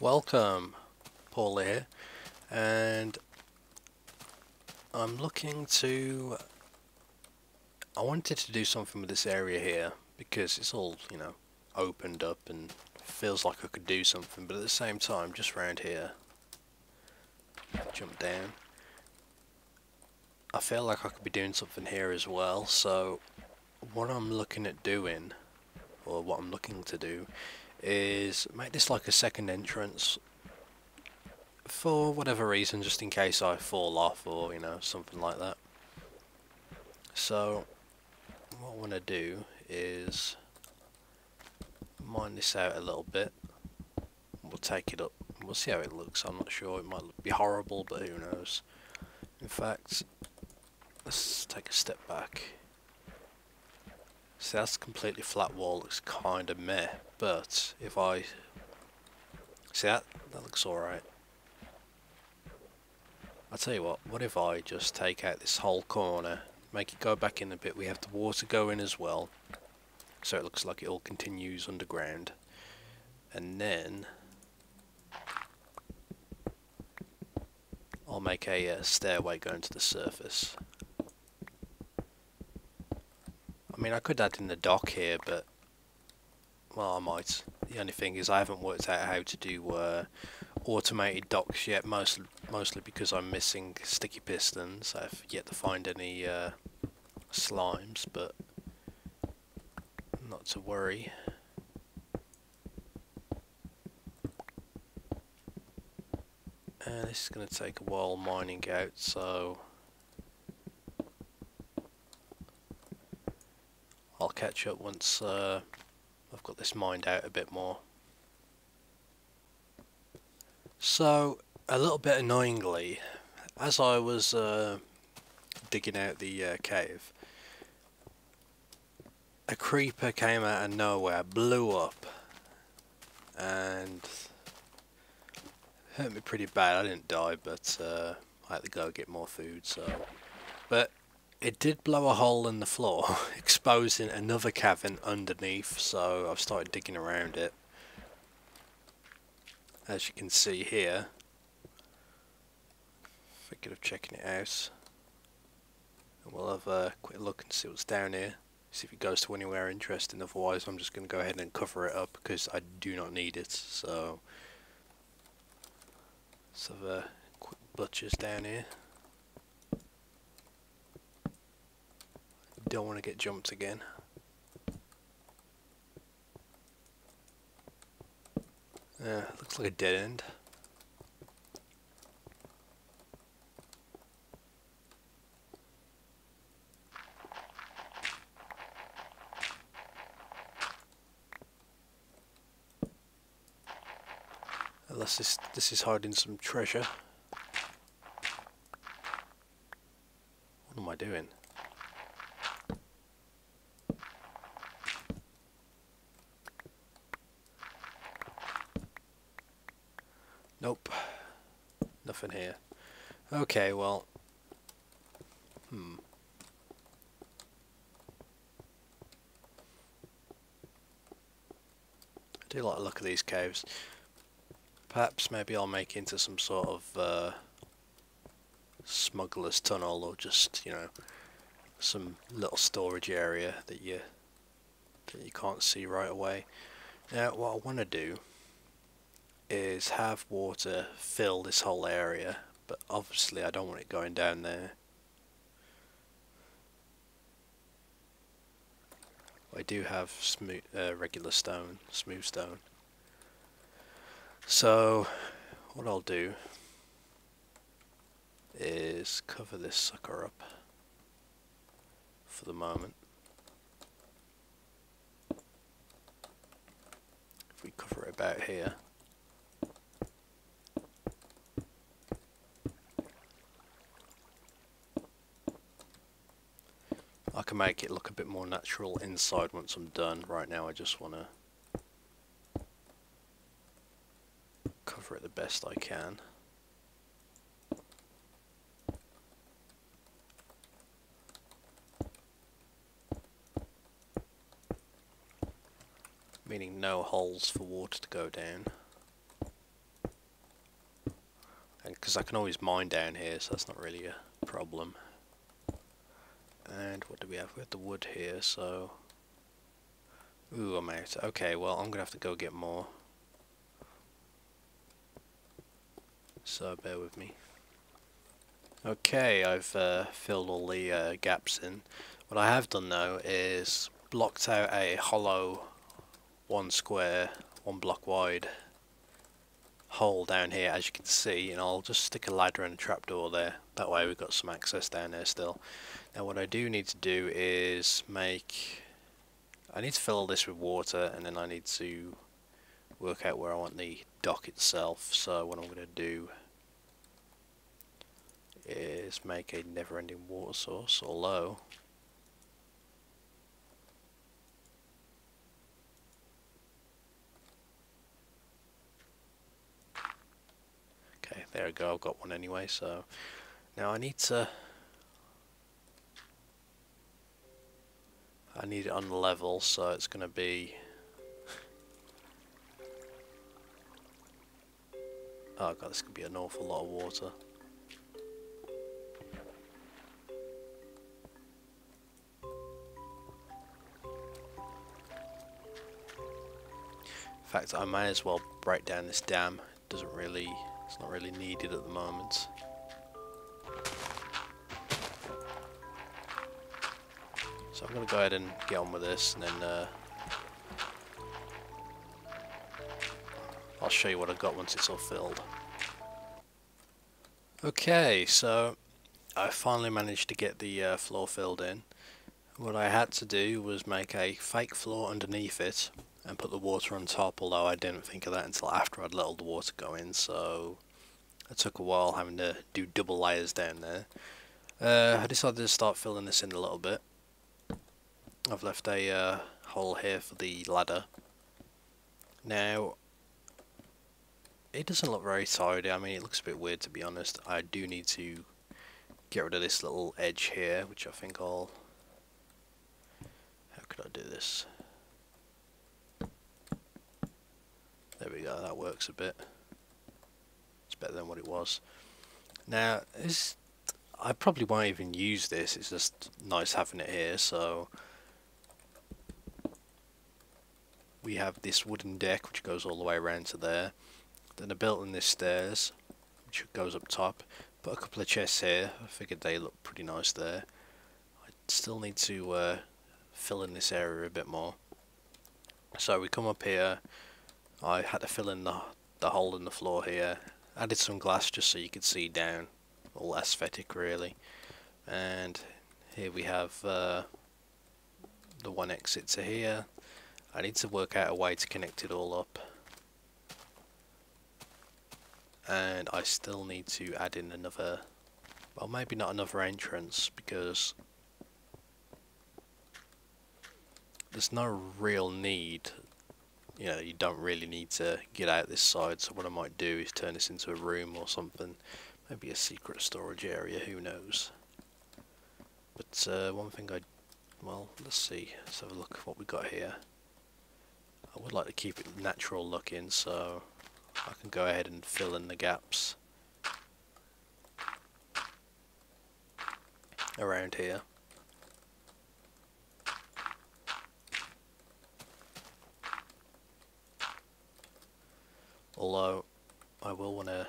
Welcome, Paul here, and I'm looking to. I wanted to do something with this area here because it's all, you know, opened up and feels like I could do something, but at the same time, just around here, jump down. I feel like I could be doing something here as well, so what I'm looking at doing, or what I'm looking to do, is make this like a second entrance for whatever reason, just in case I fall off or, you know, something like that. So, what I want to do is mine this out a little bit. We'll take it up. We'll see how it looks. I'm not sure. It might be horrible, but who knows. In fact, let's take a step back. See, that's completely flat wall. Looks kind of meh. But if I see that, that looks alright. I'll tell you what, what if I just take out this whole corner, make it go back in a bit, we have the water go in as well, so it looks like it all continues underground, and then I'll make a uh, stairway going to the surface. I mean, I could add in the dock here, but, well, I might. The only thing is I haven't worked out how to do uh, automated docks yet, mostly, mostly because I'm missing sticky pistons. I've yet to find any uh, slimes, but not to worry. And this is going to take a while mining out, so I'll catch up once uh, I've got this mined out a bit more. So, a little bit annoyingly, as I was uh, digging out the uh, cave, a creeper came out of nowhere, blew up, and hurt me pretty bad. I didn't die, but uh, I had to go get more food. So, but it did blow a hole in the floor, exposing another cavern underneath. So I've started digging around it as you can see here. Thinking of checking it out. And we'll have a quick look and see what's down here. See if it goes to anywhere interesting. Otherwise, I'm just going to go ahead and cover it up because I do not need it. So, have a quick butchers down here. Don't want to get jumped again. Yeah, looks like a dead end. Unless this this is hiding some treasure. What am I doing? Nope. Nothing here. Okay, well. Hmm. I do like the look of these caves. Perhaps maybe I'll make into some sort of uh, smuggler's tunnel or just, you know, some little storage area that you that you can't see right away. Now what I want to do is have water fill this whole area, but obviously I don't want it going down there. I do have smooth, uh, regular stone, smooth stone. So, what I'll do is cover this sucker up for the moment. If we cover it about here. I can make it look a bit more natural inside once I'm done. Right now I just want to cover it the best I can. Meaning no holes for water to go down. because I can always mine down here, so that's not really a problem. We have? We have the wood here, so... Ooh, I'm out. Okay, well, I'm going to have to go get more. So, bear with me. Okay, I've uh, filled all the uh, gaps in. What I have done, though, is blocked out a hollow one square, one block wide hole down here as you can see and I'll just stick a ladder and a trapdoor there. That way we've got some access down there still. Now what I do need to do is make I need to fill this with water and then I need to work out where I want the dock itself. So what I'm going to do is make a never-ending water source although There we go, I've got one anyway, so now I need to I need it on level, so it's gonna be Oh god, this could be an awful lot of water. In fact, I may as well break down this dam. It doesn't really it's not really needed at the moment. So I'm going to go ahead and get on with this and then uh, I'll show you what I've got once it's all filled. Okay, so I finally managed to get the uh, floor filled in. What I had to do was make a fake floor underneath it and put the water on top, although I didn't think of that until after I'd let all the water go in, so it took a while having to do double layers down there. Uh, I decided to start filling this in a little bit. I've left a uh, hole here for the ladder. Now, it doesn't look very tidy, I mean it looks a bit weird to be honest. I do need to get rid of this little edge here, which I think I'll... How could I do this? There we go, that works a bit. It's better than what it was. Now, this, I probably won't even use this, it's just nice having it here, so... We have this wooden deck which goes all the way around to there. Then I built in this stairs, which goes up top. Put a couple of chests here, I figured they look pretty nice there. I still need to uh, fill in this area a bit more. So we come up here, I had to fill in the, the hole in the floor here. Added some glass just so you could see down. All aesthetic really. And here we have uh, the one exit to here. I need to work out a way to connect it all up. And I still need to add in another, well maybe not another entrance because there's no real need you know, you don't really need to get out this side, so what I might do is turn this into a room or something. Maybe a secret storage area, who knows. But uh, one thing I... Well, let's see. Let's have a look at what we got here. I would like to keep it natural looking, so I can go ahead and fill in the gaps around here. Although I will want a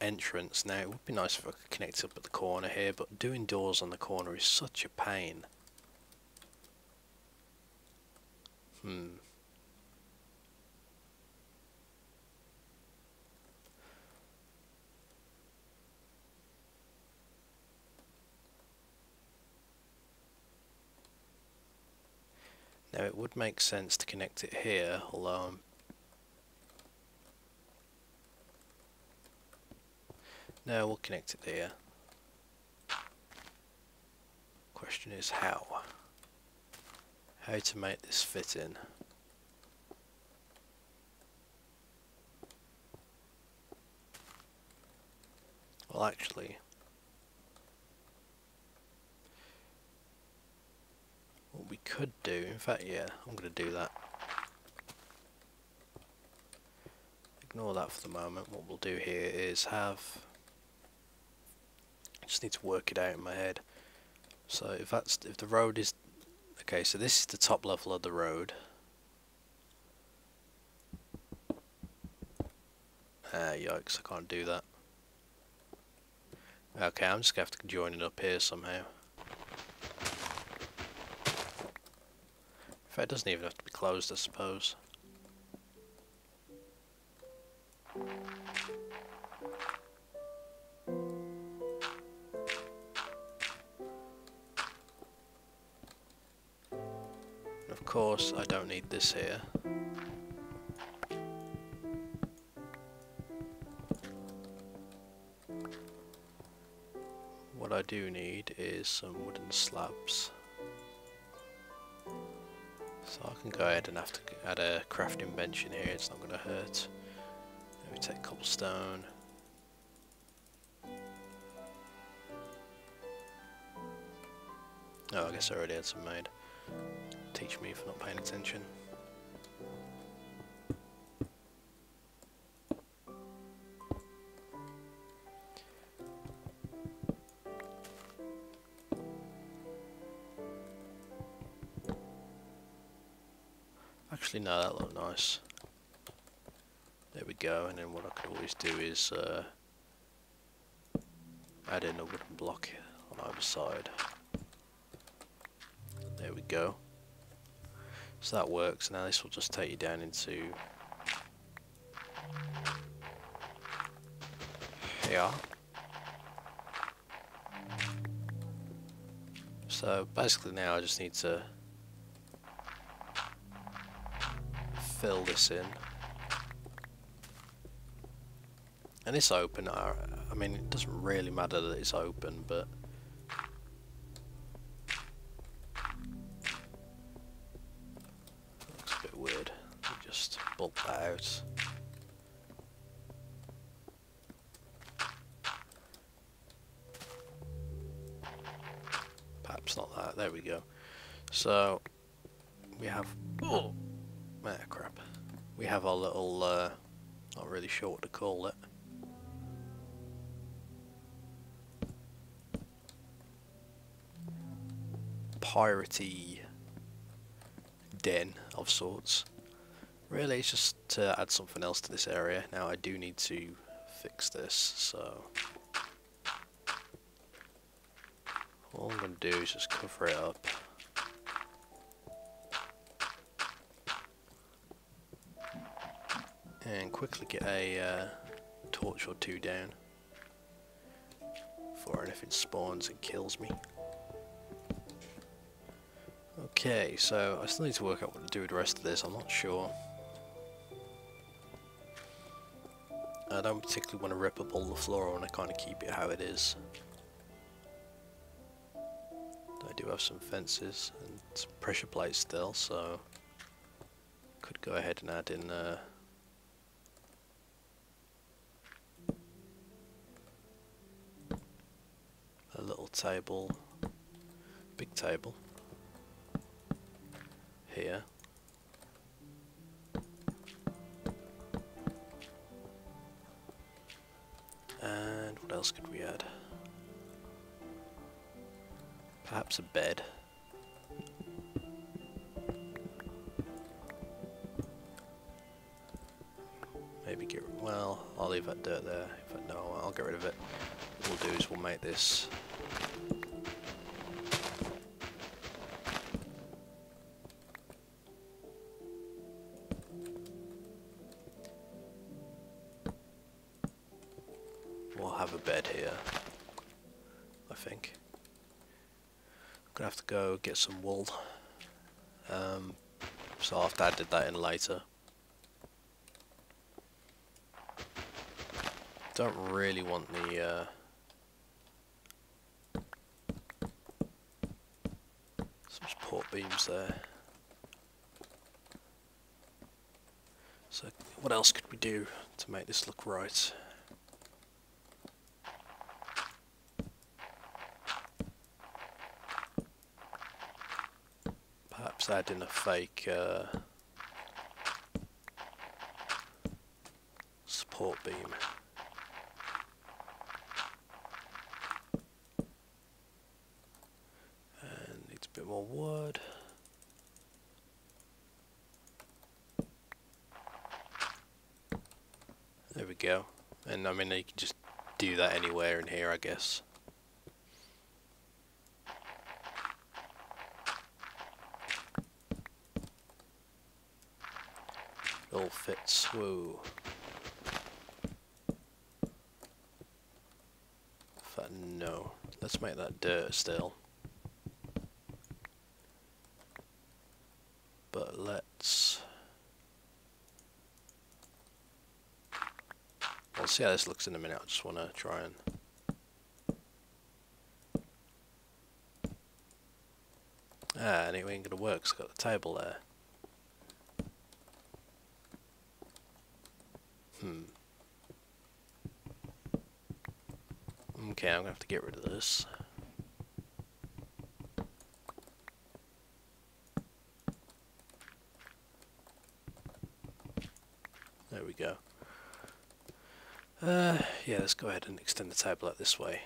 entrance now. It would be nice if I could connect up at the corner here, but doing doors on the corner is such a pain. Hmm. Now it would make sense to connect it here, although I'm No, we'll connect it there. Question is how? How to make this fit in. Well actually, what we could do, in fact yeah, I'm going to do that. Ignore that for the moment, what we'll do here is have just need to work it out in my head. So if that's if the road is okay, so this is the top level of the road. Ah, yikes! I can't do that. Okay, I'm just gonna have to join it up here somehow. In fact, it doesn't even have to be closed, I suppose. Course, I don't need this here. What I do need is some wooden slabs. So I can go ahead and have to add a crafting bench in here, it's not going to hurt. Maybe take cobblestone. Oh, I guess I already had some made. Teach me for not paying attention. Actually, no, that looked nice. There we go, and then what I could always do is uh, add in a wooden block on either side. There we go. So that works. Now this will just take you down into here. So basically now I just need to fill this in. And it's open, I, I mean it doesn't really matter that it's open, but Perhaps not that, there we go. So, we have... Oh! Ah, crap. We have our little, uh, not really sure what to call it. Piratey den of sorts. Really, it's just to add something else to this area. Now I do need to fix this, so... All I'm going to do is just cover it up. and quickly get a uh, torch or two down before anything spawns and kills me. Okay, so I still need to work out what to do with the rest of this, I'm not sure. I don't particularly want to rip up all the floor, and I kind of keep it how it is. I do have some fences and some pressure plates still, so could go ahead and add in uh, a little table, big table Perhaps a bed. Maybe get, well, I'll leave that dirt there. If I, no, I'll get rid of it. What we'll do is we'll make this get some wool. Um, so I'll have to add that in later. Don't really want the uh, some support beams there. So what else could we do to make this look right? perhaps add in a fake uh, support beam. And needs a bit more wood. There we go. And I mean you can just do that anywhere in here I guess. Whoa. But no. Let's make that dirt still. But let's... We'll see how this looks in a minute. I just want to try and... Ah, and it ain't going to work. It's got the table there. Hmm. Okay, I'm to have to get rid of this. There we go. Uh, yeah, let's go ahead and extend the table out this way.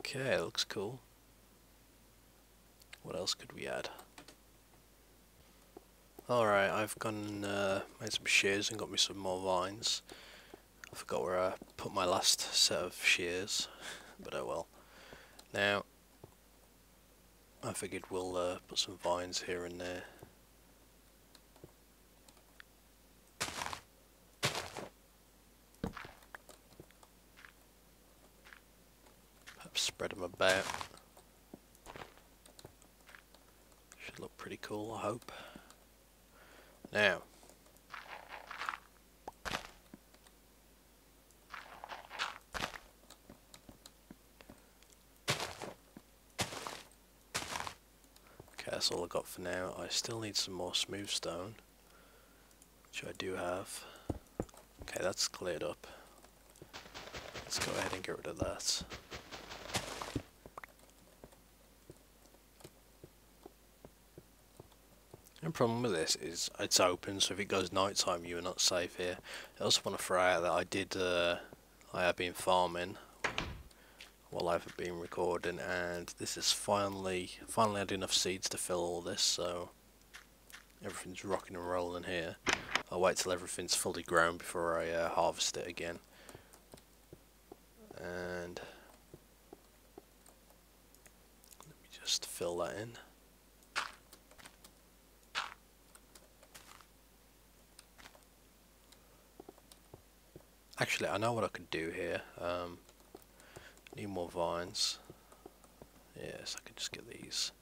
Okay, looks cool. What else could we add? Alright, I've gone uh, made some shears and got me some more vines. I forgot where I put my last set of shears, but oh well. Now, I figured we'll uh, put some vines here and there. Perhaps spread them about. Should look pretty cool, I hope. Now, okay, that's all I got for now. I still need some more smooth stone, which I do have. Okay, that's cleared up. Let's go ahead and get rid of that. The problem with this is it's open, so if it goes night time, you are not safe here. I also want to throw out that I did, uh, I have been farming while I've been recording, and this is finally, finally had enough seeds to fill all this, so everything's rocking and rolling here. I'll wait till everything's fully grown before I uh, harvest it again. And let me just fill that in. Actually, I know what I could do here. Um, need more vines. Yes, I could just get these.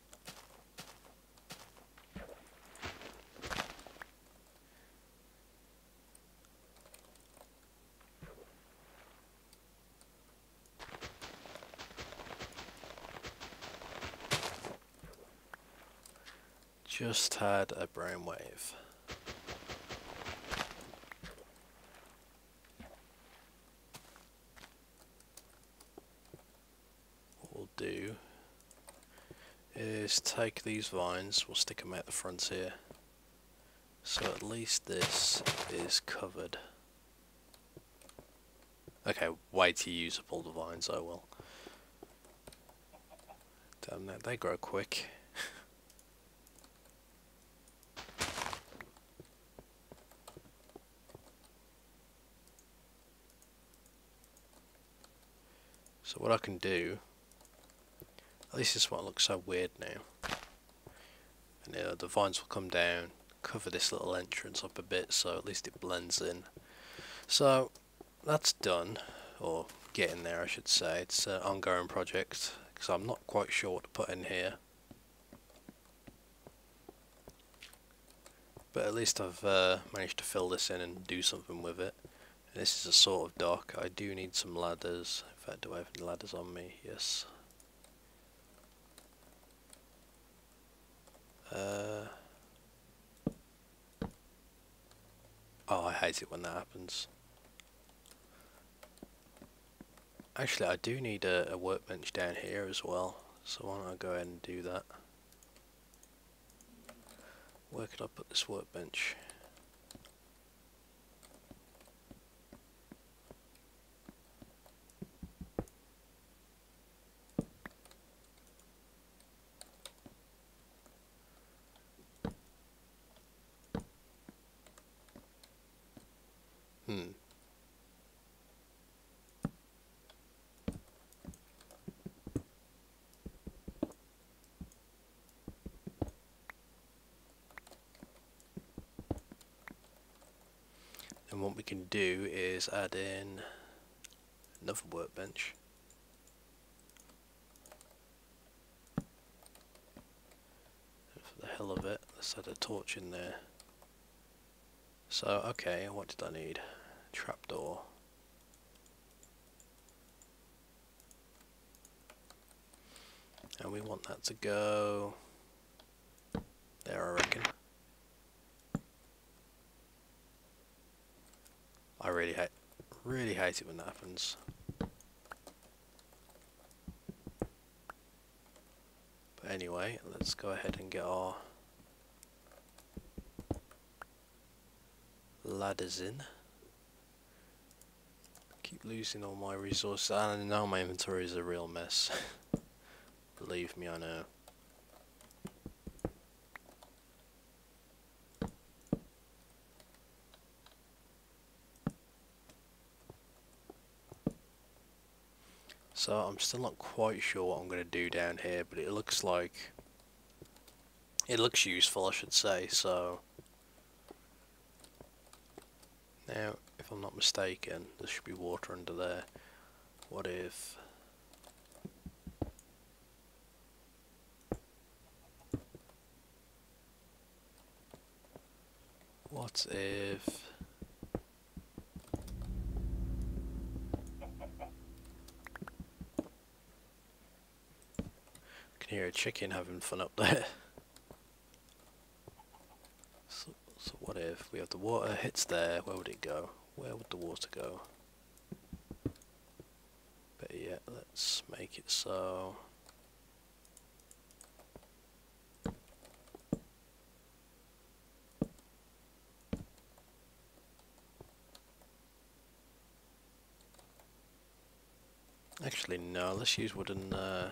Just had a brainwave. do is take these vines, we'll stick them out the front here. So at least this is covered. Okay, way too usable the vines, oh well. Damn that, they grow quick. so what I can do this is what looks so weird now. And you know, the vines will come down, cover this little entrance up a bit so at least it blends in. So that's done, or getting there I should say. It's an ongoing project because I'm not quite sure what to put in here. But at least I've uh, managed to fill this in and do something with it. This is a sort of dock. I do need some ladders. In fact, do I have any ladders on me? Yes. Uh, oh, I hate it when that happens. Actually, I do need a, a workbench down here as well, so why don't I go ahead and do that. Where could I put this workbench? What we can do is add in another workbench. For the hell of it, let's add a torch in there. So, okay, what did I need? Trapdoor. And we want that to go there, I reckon. I really hate, really hate it when that happens. But anyway, let's go ahead and get our ladders in. Keep losing all my resources, and now my inventory is a real mess. Believe me, I know. So I'm still not quite sure what I'm going to do down here, but it looks like... It looks useful, I should say, so... Now, if I'm not mistaken, there should be water under there. What if... What if... hear a chicken having fun up there. So, so what if we have the water hits there, where would it go? Where would the water go? But yeah, let's make it so... Actually, no, let's use wooden... Uh,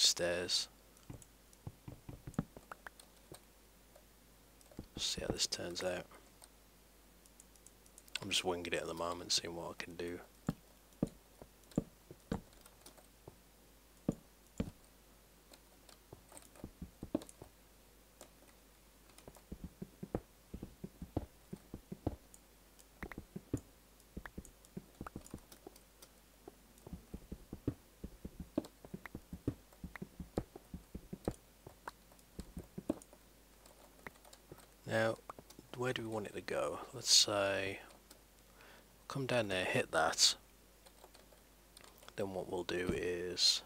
stairs. See how this turns out. I'm just winging it at the moment, seeing what I can do. Now, where do we want it to go? Let's say, come down there, hit that. Then what we'll do is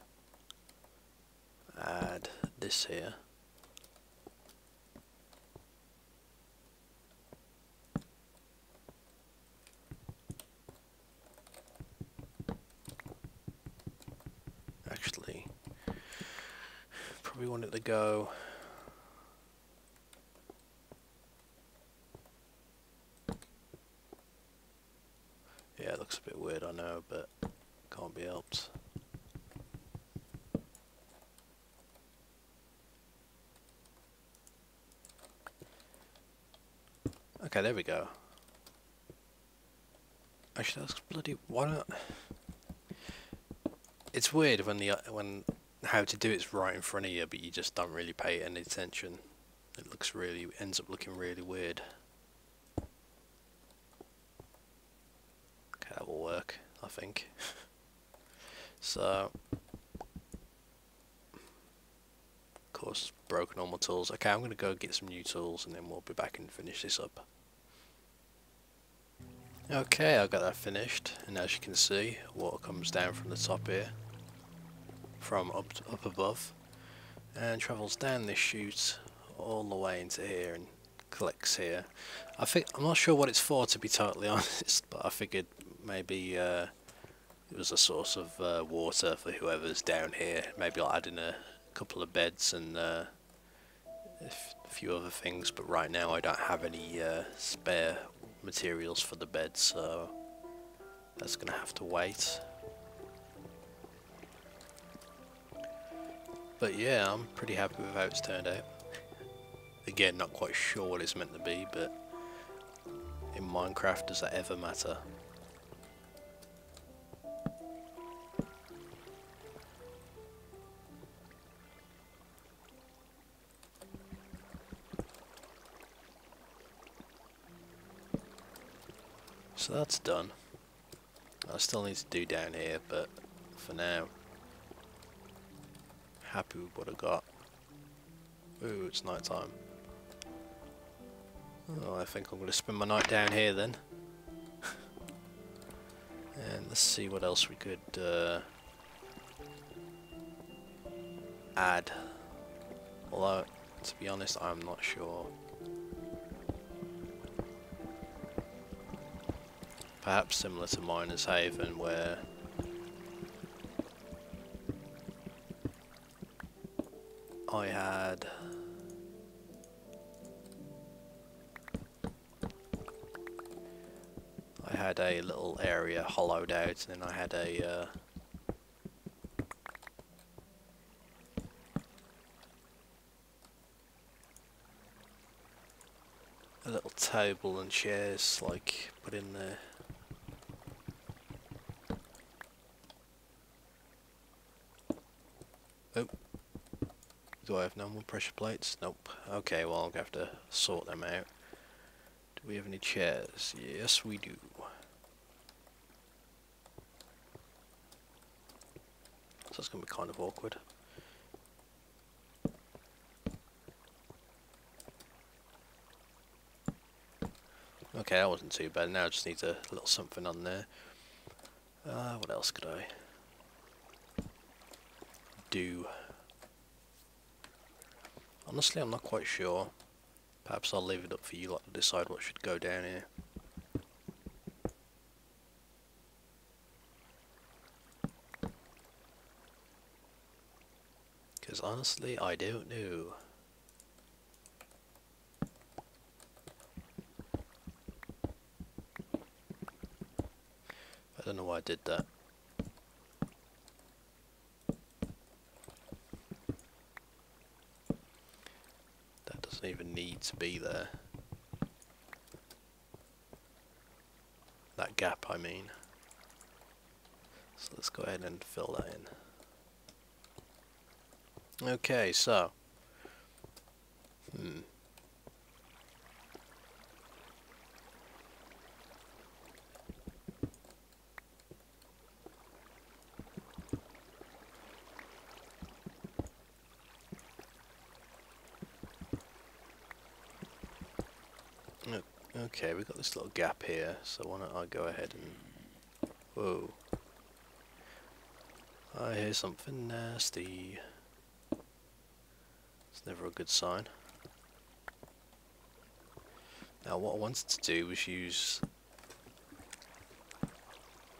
add this here. Actually, probably want it to go Okay, there we go. Actually, that's bloody. Why not? It's weird when the when how to do it's right in front of you, but you just don't really pay any attention. It looks really ends up looking really weird. Okay, that will work, I think. so, of course, broken all my tools. Okay, I'm gonna go get some new tools, and then we'll be back and finish this up. Okay, I got that finished, and as you can see, water comes down from the top here, from up up above, and travels down this chute all the way into here and collects here. I think I'm not sure what it's for, to be totally honest, but I figured maybe uh, it was a source of uh, water for whoever's down here. Maybe I'll add in a couple of beds and uh, a few other things, but right now I don't have any uh, spare materials for the bed, so that's gonna have to wait. But yeah, I'm pretty happy with how it's turned out. Again, not quite sure what it's meant to be, but in Minecraft, does that ever matter? That's done. I still need to do down here, but for now, happy with what I got. Ooh, it's night time. I think I'm going to spend my night down here then. and let's see what else we could uh, add. Although, to be honest, I'm not sure. Perhaps similar to Miner's Haven where I had I had a little area hollowed out and then I had a uh, a little table and chairs like put in there Oh. Do I have no more pressure plates? Nope. Okay, well I'll have to sort them out. Do we have any chairs? Yes, we do. So it's going to be kind of awkward. Okay, that wasn't too bad. Now I just need a little something on there. Uh, what else could I do? Honestly, I'm not quite sure. Perhaps I'll leave it up for you lot to decide what should go down here. Because honestly, I don't know. I don't know why I did that. That doesn't even need to be there. Gap, I mean. So let's go ahead and fill that in. Okay, so. Hmm. Okay, we've got this little gap here, so why don't I go ahead and... Whoa. I hear something nasty. It's never a good sign. Now what I wanted to do was use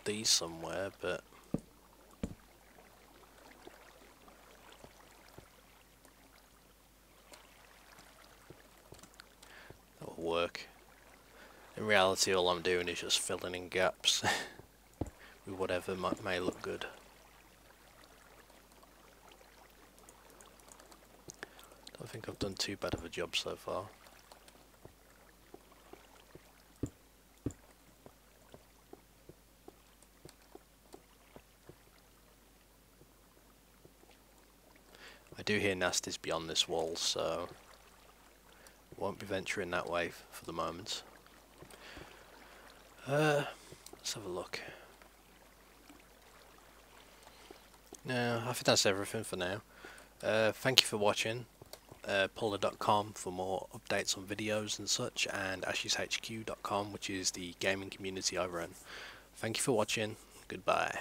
these somewhere, but that will work. In reality all I'm doing is just filling in gaps with whatever might, may look good. Don't think I've done too bad of a job so far. I do hear nasties beyond this wall, so won't be venturing that way for the moment. Uh, let's have a look. No, I think that's everything for now. Uh, thank you for watching. Uh, Pauleh.com for more updates on videos and such, and AshesHQ.com, which is the gaming community I run. Thank you for watching. Goodbye.